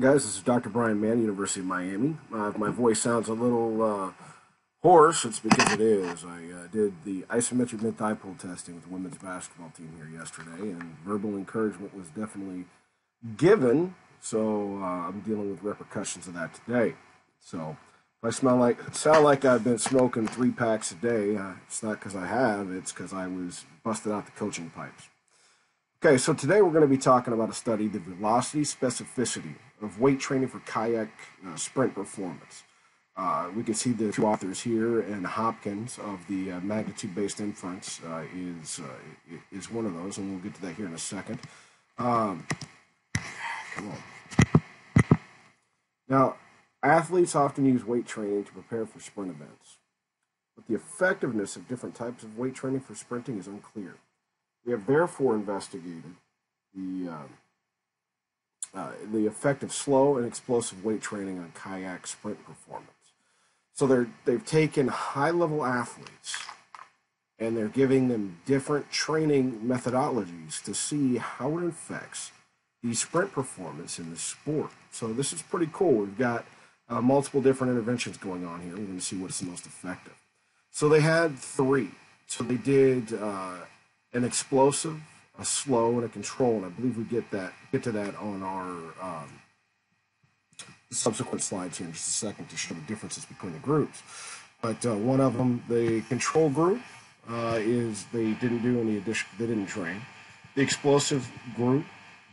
Guys, this is Dr. Bryan Mann, University of Miami. Uh, if my voice sounds a little uh, hoarse, it's because it is. I uh, did the isometric mid-thigh pull testing with the women's basketball team here yesterday, and verbal encouragement was definitely given. So uh, I'm dealing with repercussions of that today. So if I smell like sound like I've been smoking three packs a day, uh, it's not because I have. It's because I was busted out the coaching pipes. Okay, so today we're going to be talking about a study, the velocity specificity of weight training for kayak uh, sprint performance. Uh, we can see the two authors here, and Hopkins of the uh, magnitude-based inference uh, is uh, is one of those, and we'll get to that here in a second. Um, come on. Now, athletes often use weight training to prepare for sprint events, but the effectiveness of different types of weight training for sprinting is unclear. We have therefore investigated the, um, uh, the effect of slow and explosive weight training on kayak sprint performance. So they're, they've taken high level athletes and they're giving them different training methodologies to see how it affects the sprint performance in the sport. So this is pretty cool. We've got uh, multiple different interventions going on here. We're going to see what's the most effective. So they had three. So they did uh, an explosive, a slow and a control, and I believe we get that get to that on our um, subsequent slides here in just a second to show the differences between the groups. But uh, one of them, the control group, uh, is they didn't do any addition, they didn't train. The explosive group,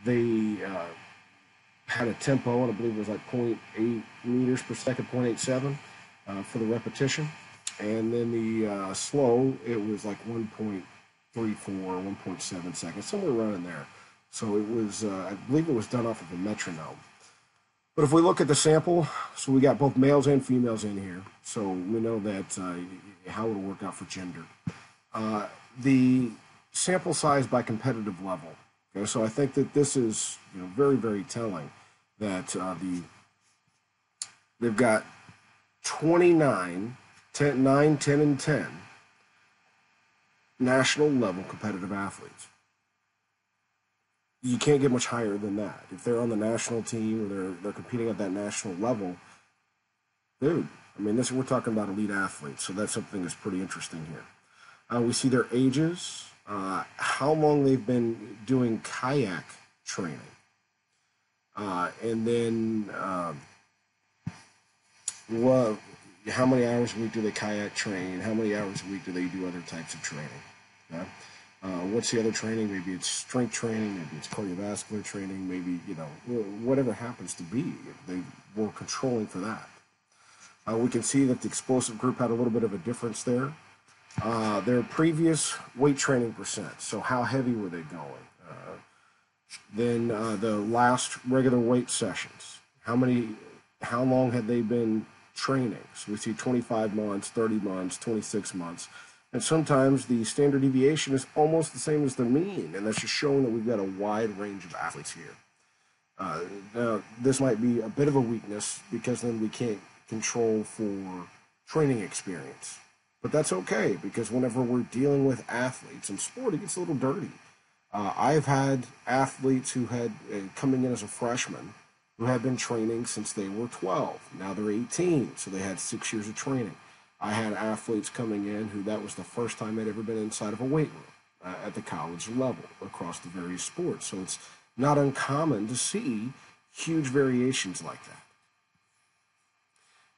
they uh, had a tempo, and I believe it was like 0.8 meters per second, 0.87 uh, for the repetition. And then the uh, slow, it was like 1. 1.34, 1.7 seconds, somewhere around in there. So it was, uh, I believe it was done off of a metronome. But if we look at the sample, so we got both males and females in here, so we know that uh, how it'll work out for gender. Uh, the sample size by competitive level. Okay, so I think that this is you know, very, very telling that uh, the they've got 29, 10, 9, 10, and 10 national level competitive athletes. You can't get much higher than that. If they're on the national team or they're they're competing at that national level, dude. I mean, this we're talking about elite athletes, so that's something that's pretty interesting here. Uh, we see their ages, uh, how long they've been doing kayak training, uh, and then um, what, how many hours a week do they kayak train? How many hours a week do they do other types of training? Uh, what's the other training? Maybe it's strength training, maybe it's cardiovascular training, maybe, you know, whatever happens to be. They were controlling for that. Uh, we can see that the explosive group had a little bit of a difference there. Uh, their previous weight training percent, so how heavy were they going? Uh, then uh, the last regular weight sessions, how many, how long had they been training? So we see 25 months, 30 months, 26 months. And sometimes the standard deviation is almost the same as the mean, and that's just showing that we've got a wide range of athletes here. Uh, now, this might be a bit of a weakness because then we can't control for training experience. But that's okay because whenever we're dealing with athletes in sport, it gets a little dirty. Uh, I've had athletes who had uh, coming in as a freshman who had been training since they were 12. Now they're 18, so they had six years of training. I had athletes coming in who that was the first time they'd ever been inside of a weight room uh, at the college level across the various sports. So it's not uncommon to see huge variations like that.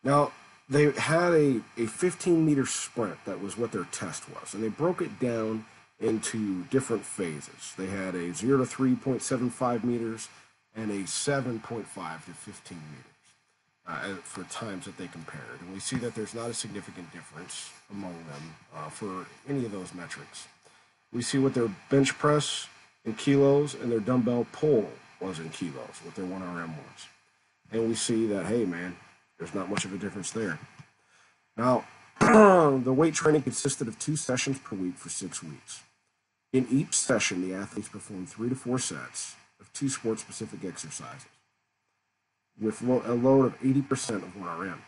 Now, they had a, a 15 meter sprint, that was what their test was, and they broke it down into different phases. They had a 0 to 3.75 meters and a 7.5 to 15 meters uh, for times that they compared. And we see that there's not a significant difference among them uh, for any of those metrics. We see what their bench press in kilos and their dumbbell pull was in kilos, what their 1RM was. And we see that, hey, man, there's not much of a difference there. Now, the weight training consisted of two sessions per week for six weeks. In each session, the athletes performed three to four sets of two sport specific exercises with a load of 80% of 1RM.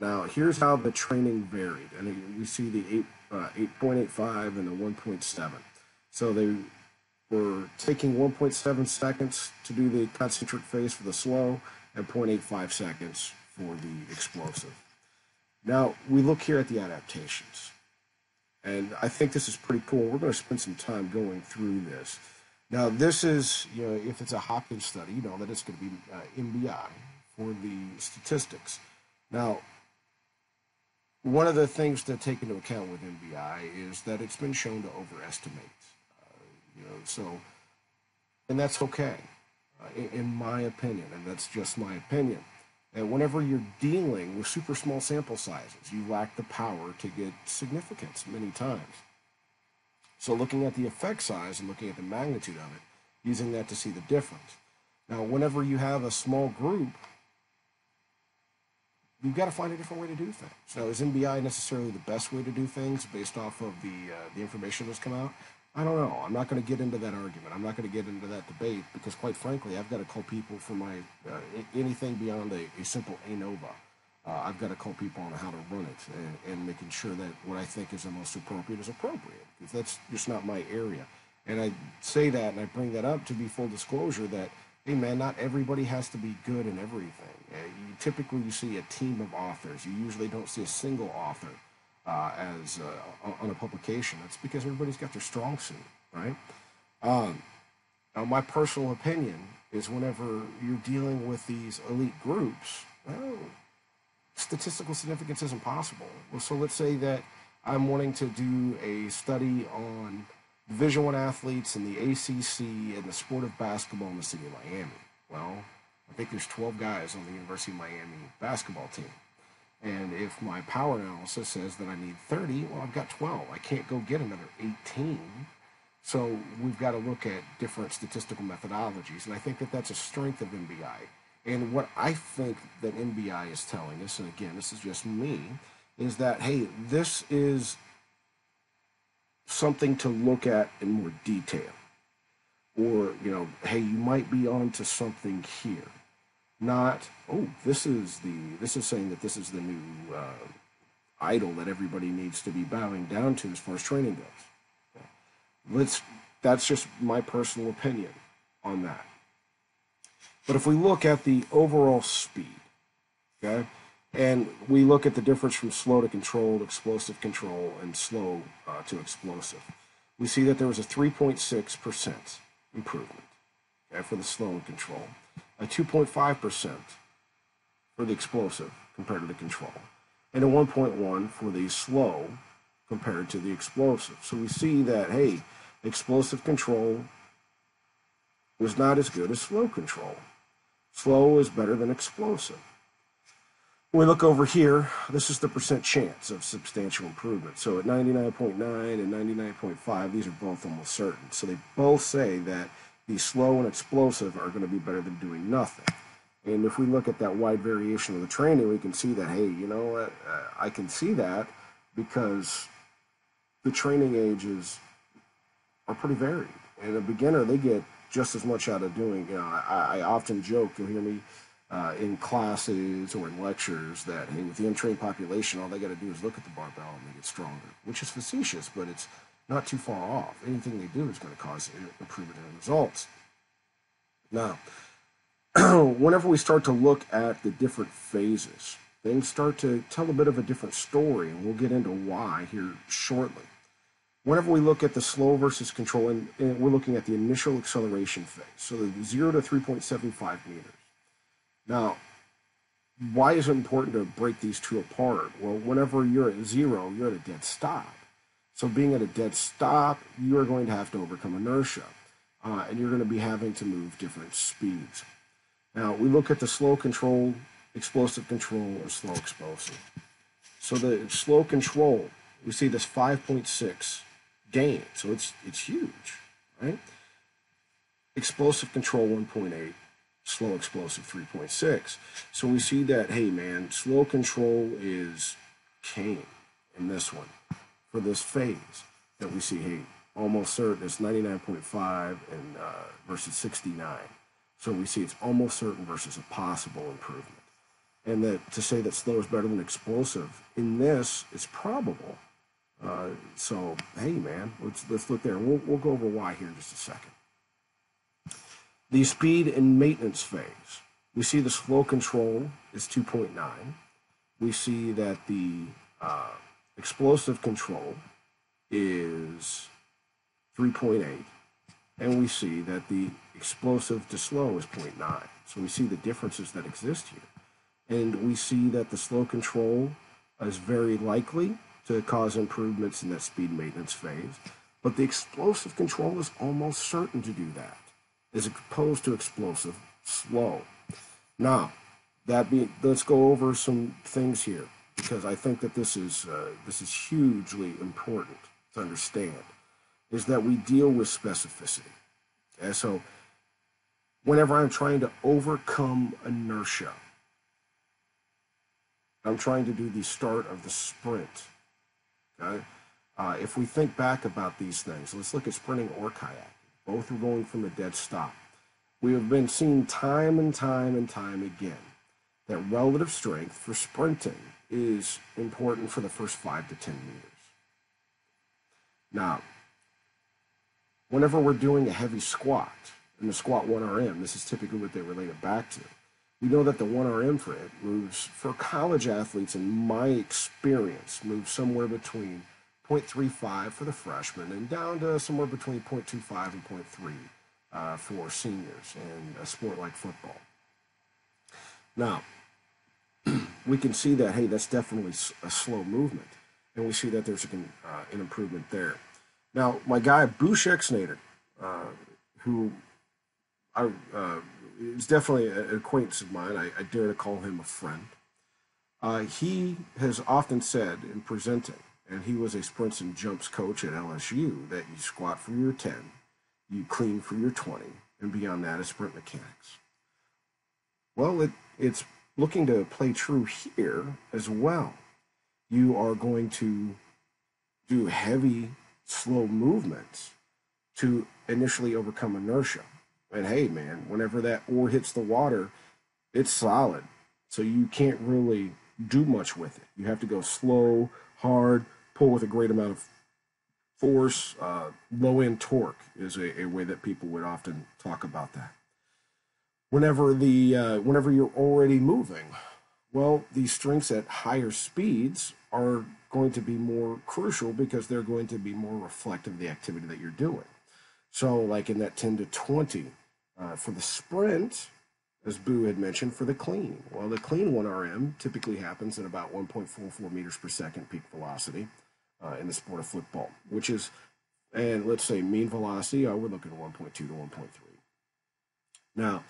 Now, here's how the training varied. And we see the 8, uh, 8.85 and the 1.7. So they were taking 1.7 seconds to do the concentric phase for the slow and 0.85 seconds for the explosive. Now, we look here at the adaptations. And I think this is pretty cool. We're going to spend some time going through this. Now, this is, you know, if it's a Hopkins study, you know that it's going to be uh, MBI for the statistics. Now, one of the things to take into account with MBI is that it's been shown to overestimate. Uh, you know, so, and that's okay, uh, in, in my opinion, and that's just my opinion. And whenever you're dealing with super small sample sizes, you lack the power to get significance many times. So looking at the effect size and looking at the magnitude of it, using that to see the difference. Now, whenever you have a small group, you've got to find a different way to do things. Now, is MBI necessarily the best way to do things based off of the uh, the information that's come out? I don't know. I'm not going to get into that argument. I'm not going to get into that debate because, quite frankly, I've got to call people for my uh, anything beyond a, a simple ANOVA. Uh, I've got to call people on how to run it and, and making sure that what I think is the most appropriate is appropriate that's just not my area. And I say that and I bring that up to be full disclosure that hey man, not everybody has to be good in everything. Uh, you, typically, you see a team of authors. You usually don't see a single author uh, as uh, on a publication. That's because everybody's got their strong suit, right? Um, now, my personal opinion is whenever you're dealing with these elite groups, well, statistical significance isn't possible. Well, so let's say that I'm wanting to do a study on Division One athletes in the ACC and the sport of basketball in the city of Miami. Well, I think there's 12 guys on the University of Miami basketball team. And if my power analysis says that I need 30, well, I've got 12. I can't go get another 18. So we've got to look at different statistical methodologies. And I think that that's a strength of MBI. And what I think that MBI is telling us, and again, this is just me, is that, hey, this is something to look at in more detail. Or, you know, hey, you might be onto something here. Not oh this is the this is saying that this is the new uh, idol that everybody needs to be bowing down to as far as training goes. Let's that's just my personal opinion on that. But if we look at the overall speed okay and we look at the difference from slow to controlled explosive control and slow uh, to explosive we see that there was a 3.6% improvement okay, for the slow and control a 2.5% for the explosive compared to the control, and a 1.1 for the slow compared to the explosive. So we see that, hey, explosive control was not as good as slow control. Slow is better than explosive. We look over here, this is the percent chance of substantial improvement. So at 99.9 and 99.5, these are both almost certain. So they both say that the slow and explosive are going to be better than doing nothing. And if we look at that wide variation of the training, we can see that, hey, you know what, uh, I can see that because the training ages are pretty varied. And a beginner, they get just as much out of doing, you know, I, I often joke, you'll hear me uh, in classes or in lectures that, hey, with the untrained population, all they got to do is look at the barbell and they get stronger, which is facetious, but it's not too far off. Anything they do is going to cause improvement in results. Now, whenever we start to look at the different phases, things start to tell a bit of a different story, and we'll get into why here shortly. Whenever we look at the slow versus control, and, and we're looking at the initial acceleration phase, so the 0 to 3.75 meters. Now, why is it important to break these two apart? Well, whenever you're at zero, you're at a dead stop. So being at a dead stop, you are going to have to overcome inertia, uh, and you're going to be having to move different speeds. Now we look at the slow control, explosive control, or slow explosive. So the slow control, we see this 5.6 gain, so it's it's huge, right? Explosive control 1.8, slow explosive 3.6. So we see that, hey man, slow control is king in this one for this phase that we see hey, Almost certain it's 99.5 and uh, versus 69. So we see it's almost certain versus a possible improvement. And that to say that slow is better than explosive in this is probable. Uh, so hey man, let's let's look there. We'll we'll go over why here in just a second. The speed and maintenance phase. We see the slow control is 2.9. We see that the uh, explosive control is 3.8. And we see that the explosive to slow is 0.9. So we see the differences that exist here. And we see that the slow control is very likely to cause improvements in that speed maintenance phase. But the explosive control is almost certain to do that, as opposed to explosive slow. Now, that be let's go over some things here because I think that this is uh, this is hugely important to understand. Is that we deal with specificity. Okay, so whenever I'm trying to overcome inertia, I'm trying to do the start of the sprint. Okay, uh, if we think back about these things, let's look at sprinting or kayaking. Both are going from a dead stop. We have been seen time and time and time again that relative strength for sprinting is important for the first five to 10 meters. Now, whenever we're doing a heavy squat, in the squat 1RM, this is typically what they relate it back to. We know that the 1RM for it moves, for college athletes, in my experience, moves somewhere between 0.35 for the freshmen and down to somewhere between 0.25 and 0.3 uh, for seniors in a sport like football. Now, we can see that, hey, that's definitely a slow movement. And we see that there's an, uh, an improvement there. Now, my guy, Boo Schexnayder, uh, who I, uh, is definitely an acquaintance of mine, I, I dare to call him a friend. Uh, he has often said in presenting and he was a sprints and jumps coach at LSU, that you squat for your 10, you clean for your 20, and beyond that is sprint mechanics. Well, it, it's looking to play true here as well. You are going to do heavy, slow movements to initially overcome inertia. And hey, man, whenever that oar hits the water, it's solid. So you can't really do much with it. You have to go slow, hard, pull with a great amount of force. Uh, low end torque is a, a, way that people would often talk about that. Whenever the uh, whenever you're already moving, well, these strengths at higher speeds are going to be more crucial because they're going to be more reflective of the activity that you're doing. So, like in that 10 to 20 uh, for the sprint, as Boo had mentioned, for the clean. Well, the clean 1RM typically happens at about 1.44 meters per second peak velocity uh, in the sport of football, which is, and let's say mean velocity, uh, we're looking at 1.2 to 1.3. Now,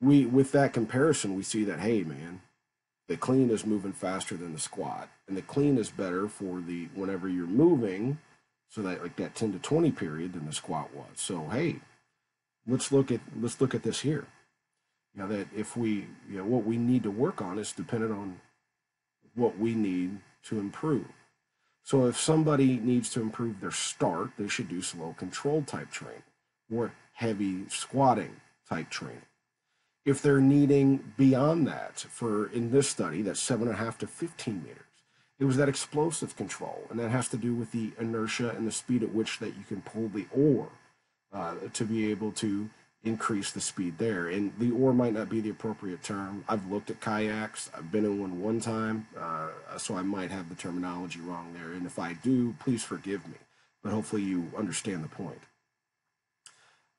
we with that comparison, we see that hey, man, the clean is moving faster than the squat, and the clean is better for the whenever you're moving, so that like that 10 to 20 period than the squat was. So hey, let's look at let's look at this here. You know that if we you know what we need to work on is dependent on what we need to improve. So if somebody needs to improve their start, they should do slow control type training or heavy squatting type training. If they're needing beyond that, for in this study, that's seven and a half to 15 meters, it was that explosive control, and that has to do with the inertia and the speed at which that you can pull the oar uh, to be able to increase the speed there. And the oar might not be the appropriate term. I've looked at kayaks. I've been in one one time, uh, so I might have the terminology wrong there. And if I do, please forgive me. But hopefully you understand the point.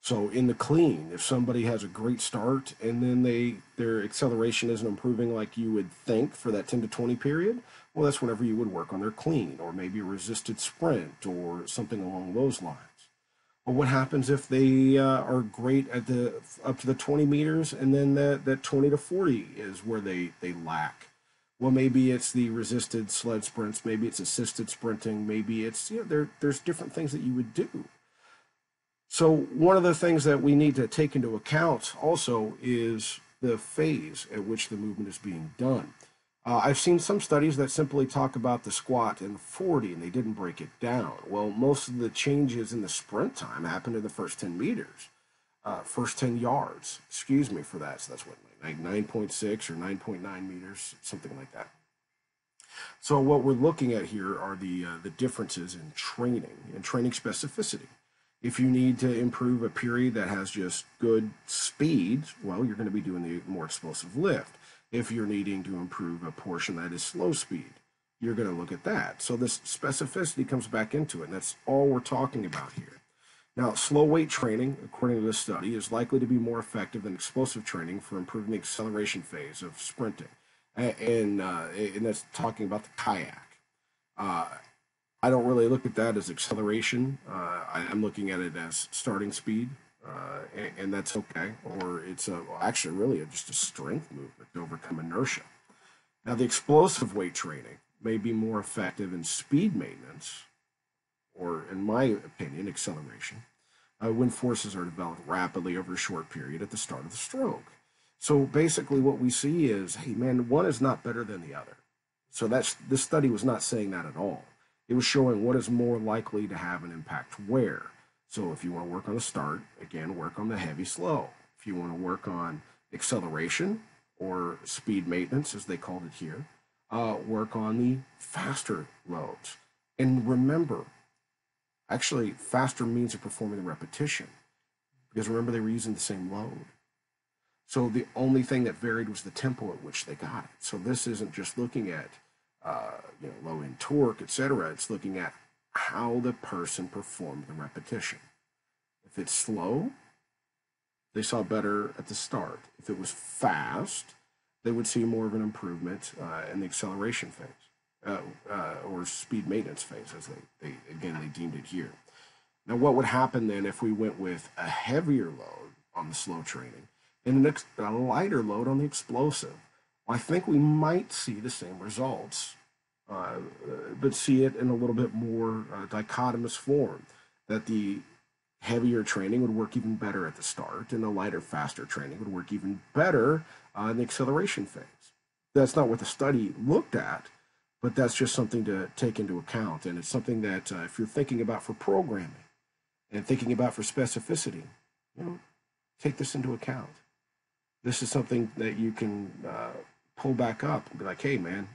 So in the clean, if somebody has a great start and then they their acceleration isn't improving like you would think for that 10 to 20 period, well, that's whenever you would work on their clean or maybe a resisted sprint or something along those lines. What happens if they uh, are great at the up to the 20 meters and then that, that 20 to 40 is where they, they lack? Well, maybe it's the resisted sled sprints, maybe it's assisted sprinting, maybe it's, you know, there, there's different things that you would do. So, one of the things that we need to take into account also is the phase at which the movement is being done. Uh, I've seen some studies that simply talk about the squat and 40 and they didn't break it down. Well, most of the changes in the sprint time happened in the first 10 meters, uh, first 10 yards. Excuse me for that. So that's what, like 9.6 or 9.9 meters, something like that. So what we're looking at here are the uh, the differences in training and training specificity. If you need to improve a period that has just good speed, well, you're going to be doing the more explosive lift. If you're needing to improve a portion that is slow speed, you're going to look at that. So this specificity comes back into it, and that's all we're talking about here. Now, slow weight training, according to this study, is likely to be more effective than explosive training for improving the acceleration phase of sprinting. And, uh, and that's talking about the kayak. Uh, I don't really look at that as acceleration. Uh, I, am looking at it as starting speed, uh, and, and, that's okay. Or it's a, well, actually really a, just a strength movement to overcome inertia. Now, the explosive weight training may be more effective in speed maintenance or in my opinion, acceleration, uh, when forces are developed rapidly over a short period at the start of the stroke. So basically, what we see is, hey, man, one is not better than the other. So that's this study was not saying that at all. It was showing what is more likely to have an impact where. So if you want to work on the start, again, work on the heavy slow. If you want to work on acceleration or speed maintenance, as they called it here, uh, work on the faster loads. And remember, actually faster means of performing the repetition. Because remember, they were using the same load. So the only thing that varied was the tempo at which they got it. So this isn't just looking at uh, you know low end torque, etc. It's looking at how the person performed the repetition. If it's slow, they saw better at the start. If it was fast, they would see more of an improvement uh, in the acceleration phase uh, uh, or speed maintenance phase, as they, they again they deemed it here. Now, what would happen then if we went with a heavier load on the slow training and an a lighter load on the explosive? Well, I think we might see the same results, uh, but see it in a little bit more uh, dichotomous form. That the heavier training would work even better at the start, and the lighter, faster training would work even better uh, in the acceleration phase. That's not what the study looked at but that's just something to take into account. And it's something that uh, if you're thinking about for programming and thinking about for specificity, you know, take this into account. This is something that you can uh, pull back up and be like, hey, man,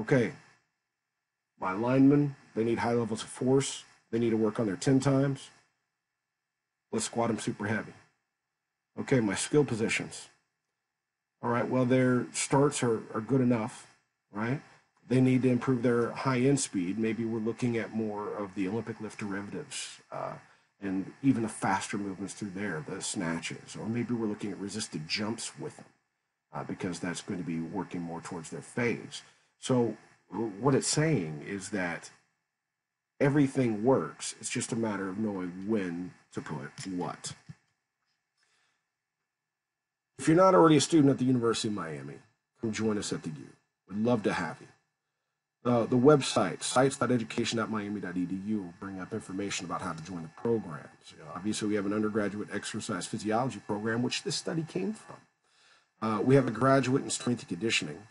okay, my linemen, they need high levels of force. They need to work on their 10 times. Let's squat them super heavy. Okay, my skill positions. All right, well, their starts are, are good enough, right? they need to improve their high end speed. Maybe we're looking at more of the Olympic lift derivatives uh, and even the faster movements through there, the snatches, or maybe we're looking at resisted jumps with them uh, because that's going to be working more towards their phase. So, what it's saying is that everything works. It's just a matter of knowing when to put what. If you're not already a student at the University of Miami, come join us at the U. We'd love to have you. Uh, the website, sites.education.miami.edu, will bring up information about how to join the programs. You know, obviously, we have an undergraduate exercise physiology program, which this study came from. Uh, we have a graduate in strength and conditioning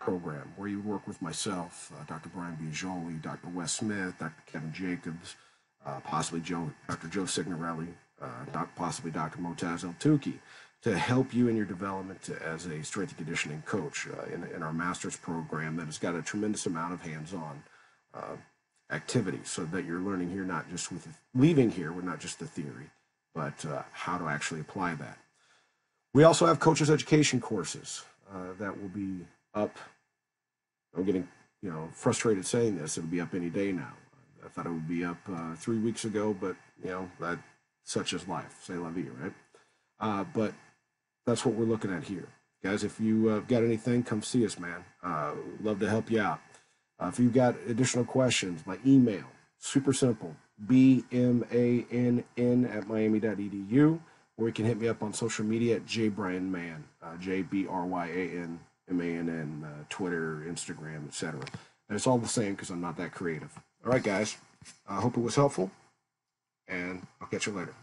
program where you work with myself, uh, Dr. Brian Biagioli, Dr. Wes Smith, Dr. Kevin Jacobs, uh, possibly Joe, Dr. Joe Signorile, doc, possibly Dr. Moataz Eltoukhy to help you in your development as a strength and conditioning coach uh, in, in, our master's program that has got a tremendous amount of hands-on uh, activities so that you're learning here not just with leaving here with not just the theory but uh, how to actually apply that we also have coaches education courses uh, that will be up i'm getting you know frustrated saying this it'll be up any day now i thought it would be up uh, three weeks ago but you know that such is life say la vie right uh, but that's what we're looking at here. Guys, if you uh, got anything, come see us, man. Uh, love to help you out. Uh, if you've got additional questions, my email, super simple, B-M-A-N-N at miami.edu, or you can hit me up on social media at jbryanmann, uh, J-B-R-Y-A-N-M-A-N-N, uh, Twitter, Instagram, etc. And it's all the same because I'm not that creative. All right, guys. I hope it was helpful, and I'll catch you later.